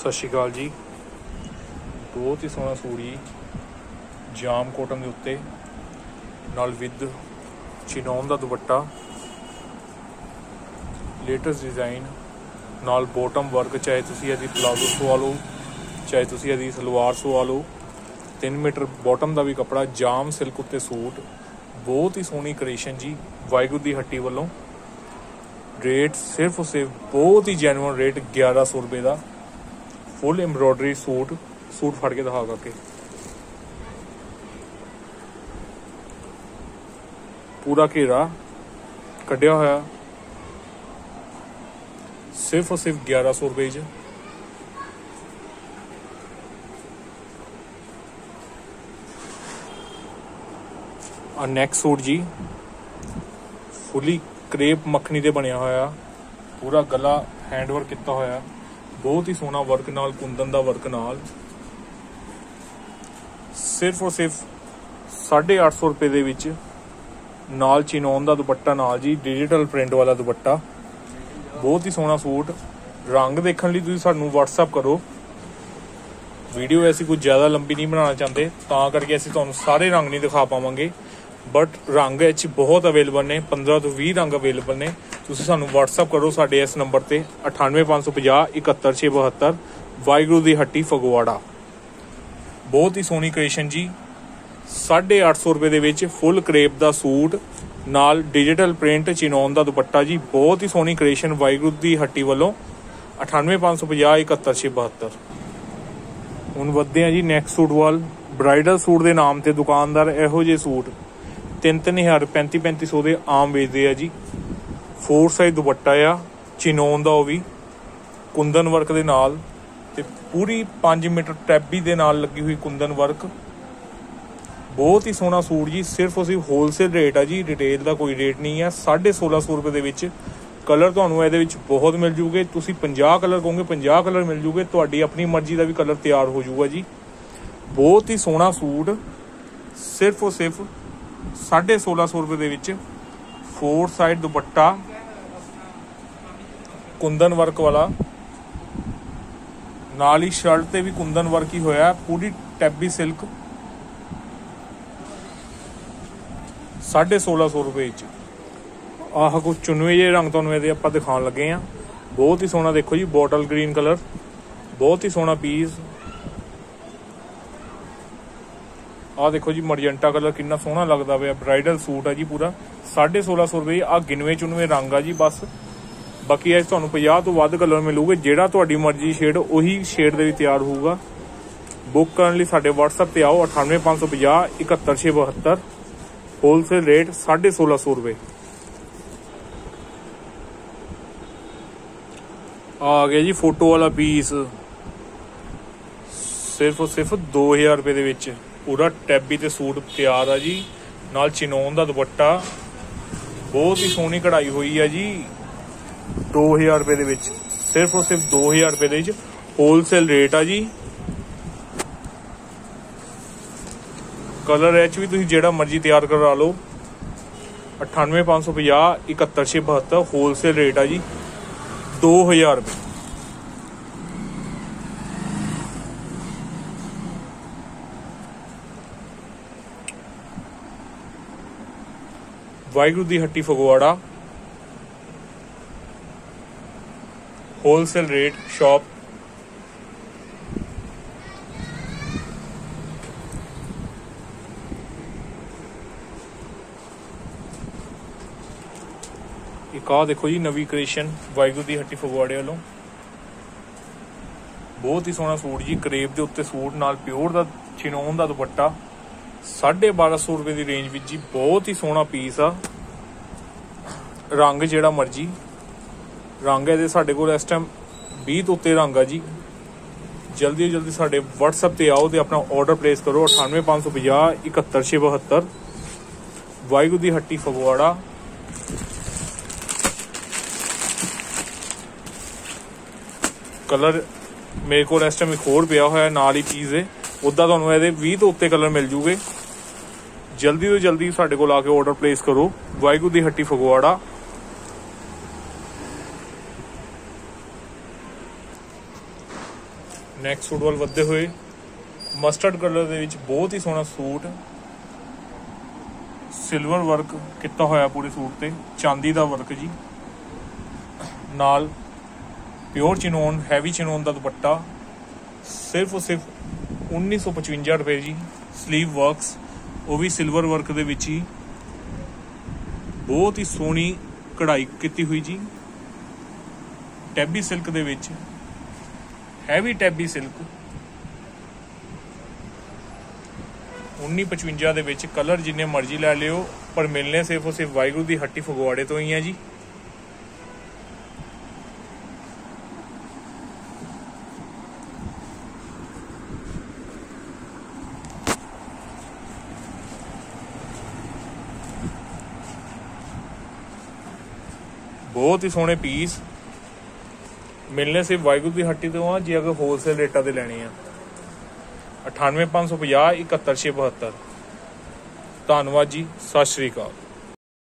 ਸਤਿ ਸ਼੍ਰੀ ਅਕਾਲ ਜੀ। ਬਹੁਤ ਹੀ ਸੋਹਣਾ ਸੂਟ ਜੀ ਜਾਮ ਕੋਟਨ ਦੇ ਉੱਤੇ, ਨਾਲ ਵਿਦ ਚਿਨੋਨ ਦਾ ਦੁਪੱਟਾ ਲੇਟੈਸਟ ਡਿਜ਼ਾਈਨ ਨਾਲ ਬੋਟਮ ਵਰਕ ਚਾਹੇ ਤੁਸੀਂ ਇਹਦੀ ਪਲਾਜ਼ੋ ਸਵਾ ਲਓ, ਚਾਹੇ ਤੁਸੀਂ ਇਹਦੀ ਸਲਵਾਰ ਸਵਾ ਲਓ 3 ਮੀਟਰ ਬਾਟਮ ਦਾ ਵੀ ਕਪੜਾ, ਜਾਮ ਸਿਲਕ ਉੱਤੇ ਸੂਟ, ਬਹੁਤ ਹੀ ਸੋਹਣੀ ਕ੍ਰੀਏਸ਼ਨ ਜੀ, ਵਾਹਿਗੁਰੂ ਦੀ ਹੱਟੀ ਵੱਲੋਂ। ਰੇਟ ਸਿਰਫ ਔਰ ਸਿਰਫ ਬਹੁਤ ਹੀ ਜੈਨੂਇਨ ਰੇਟ 1100 ਰੁਪਏ ਦਾ। ਫੁੱਲ ਐਮਬ੍ਰੋਇਡਰੀ ਸੂਟ ਸੂਟ ਫੜ ਕੇ ਦਿਖਾ ਕਰਕੇ ਪੂਰਾ ਘੇਰਾ ਕੱਢਿਆ ਹੋਇਆ। ਸਿਰਫ ਔਰ ਸਿਰਫ 1100 ਰੁਪਏ 'ਚ। ਆ ਨੈਕਸਟ ਸੂਟ ਜੀ, ਫੁੱਲੀ ਕ੍ਰੇਪ ਮੱਖਣੀ ਤੇ ਬਣਿਆ ਹੋਇਆ। ਪੂਰਾ ਗਲਾ ਹੈਂਡਵਰਕ ਕੀਤਾ ਹੋਇਆ। ਬਹੁਤ ਹੀ ਸੋਹਣਾ ਵਰਕ ਨਾਲ, ਕੁੰਦਨ ਦਾ ਵਰਕ ਨਾਲ। ਸਿਰਫ ਔਰ ਸਿਰਫ 850 ਰੁਪਏ ਦੇ ਵਿੱਚ ਨਾਲ ਚਿਨੋਨ ਦਾ ਦੁਪੱਟਾ ਨਾਲ ਜੀ ਡਿਜੀਟਲ ਪ੍ਰਿੰਟ ਵਾਲਾ ਦੁਪੱਟਾ। ਬਹੁਤ ਹੀ ਸੋਹਣਾ ਸੂਟ। ਰੰਗ ਦੇਖਣ ਲਈ ਤੁਸੀਂ ਸਾਨੂੰ WhatsApp ਕਰੋ। ਵੀਡੀਓ ਐਸੀ ਕੁਝ ਜ਼ਿਆਦਾ ਲੰਬੀ ਨਹੀਂ ਬਣਾਉਣਾ ਚਾਹੁੰਦੇ। ਤਾਂ ਕਰਕੇ ਅਸੀਂ ਤੁਹਾਨੂੰ ਸਾਰੇ ਰੰਗ ਨਹੀਂ ਦਿਖਾ ਪਾਵਾਂਗੇ। ਬਟ ਰੰਗ ਇਹ 'ਚ ਬਹੁਤ ਅਵੇਲੇਬਲ ਨੇ 15 ਤੋਂ 20 ਰੰਗ ਅਵੇਲੇਬਲ ਨੇ। ਤੁਸੀਂ ਸਾਨੂੰ WhatsApp ਕਰੋ ਸਾਡੇ ਇਸ ਨੰਬਰ ਤੇ 98550 71672 ਵਾਹਿਗੁਰੂ ਦੀ ਹੱਟੀ ਫਗਵਾੜਾ। ਬਹੁਤ ਹੀ ਸੋਹਣੀ ਕ੍ਰੀਏਸ਼ਨ ਜੀ। 850 ਰੁਪਏ ਦੇ ਵਿੱਚ ਫੁੱਲ ਕਰੇਪ ਦਾ ਸੂਟ, ਨਾਲ ਡਿਜੀਟਲ ਪ੍ਰਿੰਟ ਚਿਨੋਨ ਦਾ ਦੁਪੱਟਾ ਜੀ। ਬਹੁਤ ਹੀ ਸੋਹਣੀ ਕ੍ਰੀਏਸ਼ਨ ਵਾਹਿਗੁਰੂ ਦੀ ਹੱਟੀ ਵੱਲੋਂ 98550 71672 ਹੁਣ ਵੱਧਦੇ ਆ ਜੀ ਨੈਕਸਟ ਸੂਟ ਵੱਲ। ਬ੍ਰਾਈਡਲ ਸੂਟ ਦੇ ਨਾਮ ਤੇ ਦੁਕਾਨਦਾਰ ਇਹੋ ਜਿਹੇ ਸੂਟ। 3-3000 35-3500 ਦੇ ਆਮ ਵੇਚਦੇ ਆ ਜੀ। ਫੋਰ ਸਾਈਜ਼ ਦੁਪੱਟਾ ਆ, ਚਿਨੋਨ ਦਾ ਉਹ ਵੀ, ਕੁੰਦਨ ਵਰਕ ਦੇ ਨਾਲ ਤੇ ਪੂਰੀ 5 ਮੀਟਰ ਟੈਬੀ ਦੇ ਨਾਲ ਲੱਗੀ ਹੋਈ ਕੁੰਦਨ ਵਰਕ। ਬਹੁਤ ਹੀ ਸੋਹਣਾ ਸੂਟ ਜੀ, ਸਿਰਫ ਅਸੀਂ ਹੋਲਸੇਲ ਰੇਟ ਆ ਜੀ ਰਿਟੇਲ ਦਾ ਕੋਈ ਰੇਟ ਨਹੀਂ ਹੈ 1650 ਰੁਪਏ ਦੇ ਵਿੱਚ ਕਲਰ ਤੁਹਾਨੂੰ ਇਹਦੇ ਵਿੱਚ ਬਹੁਤ ਮਿਲ ਜੂਗੇ। ਤੁਸੀਂ 50 ਕਲਰ ਕਹੋਗੇ 50 ਕਲਰ ਮਿਲ ਜੂਗੇ। ਤੁਹਾਡੀ ਆਪਣੀ ਮਰਜ਼ੀ ਦਾ ਵੀ ਕਲਰ ਤਿਆਰ ਹੋ ਜੂਗਾ ਜੀ। ਬਹੁਤ ਹੀ ਸੋਹਣਾ ਸੂਟ, ਸਿਰਫ ਔਰ ਸਿਰਫ 1650 ਰੁਪਏ ਦੇ ਵਿੱਚ four side dupatta, kundan work ਵਾਲਾ। ਨਾਲ ਹੀ ਸ਼ਰਟ ਤੇ ਵੀ ਕੁੰਦਨ ਵਰਕ ਹੀ ਹੋਇਆ, ਪੂਰੀ ਟੈਬੀ ਸਿਲਕ। 1650 ਰੁਪਏ ਵਿੱਚ। ਆਹ ਕੋ ਚੁਨਵੇ ਜਿਹੇ ਰੰਗ ਤੁਹਾਨੂੰ ਇਹਦੇ ਆਪਾਂ ਦਿਖਾਉਣ ਲੱਗੇ ਆ ਬਹੁਤ ਹੀ ਸੋਹਣਾ ਦੇਖੋ ਜੀ, ਬੋਟਲ ਗ੍ਰੀਨ ਕਲਰ, ਬਹੁਤ ਹੀ ਸੋਹਣਾ ਪੀਸ। ਆਹ ਦੇਖੋ ਜੀ ਮਰਜੈਂਟਾ ਕਲਰ ਕਿੰਨਾ ਸੋਹਣਾ ਲੱਗਦਾ ਪਿਆ। ਬ੍ਰਾਈਡਲ ਸੂਟ ਆ ਜੀ ਪੂਰਾ। 1650 ਰੁਪਏ ਆ ਗਿਣਵੇਂ ਚੁਨਵੇਂ ਰੰਗ ਆ ਜੀ ਬਸ। ਬਾਕੀ ਇਹ ਤੁਹਾਨੂੰ 50 ਤੋਂ ਵੱਧ ਕਲਰ ਮਿਲੂਗੇ। ਜਿਹੜਾ ਤੁਹਾਡੀ ਮਰਜ਼ੀ ਸ਼ੇਡ ਉਹੀ ਸ਼ੇਡ ਦੇ ਵੀ ਤਿਆਰ ਹੋਊਗਾ। ਬੁੱਕ ਕਰਨ ਲਈ ਸਾਡੇ WhatsApp ਤੇ ਆਓ 98550 71672 ਹੋਲਸੇਲ ਰੇਟ 1650 ਰੁਪਏ। ਆ ਗਿਆ ਜੀ ਫੋਟੋ ਵਾਲਾ ਪੀਸ ਸਿਰਫ ਸਿਰਫ 2000 ਰੁਪਏ ਦੇ ਵਿੱਚ। ਪੂਰਾ ਟੈਬੀ ਤੇ ਸੂਟ ਤਿਆਰ ਆ ਜੀ। ਨਾਲ ਚਿਨੋਨ ਦਾ ਦੁਪੱਟਾ। ਬਹੁਤ ਹੀ ਸੋਹਣੀ ਕਢਾਈ ਹੋਈ ਆ ਜੀ। 2000 ਰੁਪਏ ਦੇ ਵਿੱਚ। ਸਿਰਫ ਔਰ ਸਿਰਫ 2000 ਰੁਪਏ ਦੇ ਵਿੱਚ ਹੋਲਸੇਲ ਰੇਟ ਆ ਜੀ। ਕਲਰ ਐਚ ਵੀ ਤੁਸੀਂ ਜਿਹੜਾ ਮਰਜ਼ੀ ਤਿਆਰ ਕਰਾ ਲਓ। 98550 71672 ਹੋਲਸੇਲ ਰੇਟ ਆ ਜੀ। 2000 ਰੁਪਏ। ਵਾਹਿਗੁਰੂ ਦੀ ਹੱਟੀ ਫਗਵਾੜਾ। ਹੋਲਸੇਲ ਰੇਟ ਸ਼ਾਪ ਇੱਕ ਆ ਦੇਖੋ ਜੀ ਨਵੀਂ ਕ੍ਰੀਏਸ਼ਨ ਵਾਹਿਗੁਰੂ ਦੀ ਹੱਟੀ ਫਗਵਾੜੇ ਵੱਲੋਂ। ਬਹੁਤ ਹੀ ਸੋਹਣਾ ਸੂਟ ਜੀ, ਕਰੇਬ ਦੇ ਉੱਤੇ ਸੂਟ, ਨਾਲ ਪਿਓਰ ਦਾ ਚਿਨੋਨ ਦਾ ਦੁਪੱਟਾ। 1250 ਰੁਪਏ ਦੀ ਰੇਂਜ ਵਿੱਚ ਜੀ, ਬਹੁਤ ਹੀ ਸੋਹਣਾ ਪੀਸ ਆ। ਰੰਗ ਜਿਹੜਾ ਮਰਜ਼ੀ। ਰੰਗ ਇਹਦੇ ਸਾਡੇ ਕੋਲ ਇਸ ਟਾਈਮ 20 ਤੋਂ ਉੱਤੇ ਰੰਗ ਆ ਜੀ। ਜਲਦੀ ਤੋਂ ਜਲਦੀ ਸਾਡੇ WhatsApp ਤੇ ਆਓ ਤੇ ਆਪਣਾ ਆਰਡਰ ਪਲੇਸ ਕਰੋ। 98550 71672 ਵਾਹਿਗੁਰੂ ਦੀ ਹੱਟੀ ਫਗਵਾੜਾ। ਕਲਰ ਮੇਰੇ ਕੋਲ ਇਸ ਟਾਈਮ ਇੱਕ ਹੋਰ ਪਿਆ ਹੋਇਆ, ਨਾਲ ਹੀ ਪੀਸ ਹੈ ਉਦਾਂ ਤੁਹਾਨੂੰ ਇਹਦੇ 20 ਤੋਂ ਉੱਤੇ ਕਲਰ ਮਿਲ ਜੂਗੇ। ਜਲਦੀ ਤੋਂ ਜਲਦੀ ਸਾਡੇ ਕੋਲ ਆ ਕੇ ਆਰਡਰ ਪਲੇਸ ਕਰੋ। ਵਾਹਿਗੁਰੂ ਦੀ ਹੱਟੀ ਫਗਵਾੜਾ। ਨੈਕਸਟ ਸੂਟ ਵੱਲ ਵੱਧਦੇ ਹੋਏ ਮਸਟਰਡ ਕਲਰ ਦੇ ਵਿੱਚ ਬਹੁਤ ਹੀ ਸੋਹਣਾ ਸੂਟ। ਸਿਲਵਰ ਵਰਕ ਕੀਤਾ ਹੋਇਆ ਪੂਰੇ ਸੂਟ ਤੇ। ਚਾਂਦੀ ਦਾ ਵਰਕ ਜੀ। ਨਾਲ ਪਿਓਰ ਚਿਨੋਨ ਹੈਵੀ ਚਿਨੋਨ ਦਾ ਦੁਪੱਟਾ। ਸਿਰਫ ਸਿਰਫ 1955 ਰੁਪਏ ਜੀ ਸਲੀਵ ਵਰਕਸ ਉਹ ਵੀ ਸਿਲਵਰ ਵਰਕ ਦੇ ਵਿੱਚ ਹੀ। ਬਹੁਤ ਹੀ ਸੋਹਣੀ ਕਢਾਈ ਕੀਤੀ ਹੋਈ ਜੀ। ਟੈਬੀ ਸਿਲਕ ਦੇ ਵਿੱਚ ਹੈਵੀ ਟੈਬੀ ਸਿਲਕ 1955 ਦੇ ਵਿੱਚ ਕਲਰ ਜਿੰਨੇ ਮਰਜ਼ੀ ਲੈ ਲਿਓ, ਪਰ ਮਿਲਨੇ ਸਿਰਫ ਔਰ ਵਾਹਿਗੁਰੂ ਦੀ ਹੱਟੀ ਫਗਵਾੜੇ ਤੋਂ ਹੀ ਆ ਜੀ। ਬਹੁਤ ਹੀ ਸੋਹਣੇ ਪੀਸ ਮਿਲਨੇ ਸਿਰਫ ਵਾਹਿਗੁਰੂ ਦੀ ਹੱਟੀ ਤੋਂ ਆ, ਜੇ ਅਗਰ ਹੋਲਸੇਲ ਰੇਟਾਂ ਤੇ ਲੈਣੇ ਆ। 98550 71672 ਧੰਨਵਾਦ ਜੀ, ਸਤਿ ਸ਼੍ਰੀ ਅਕਾਲ।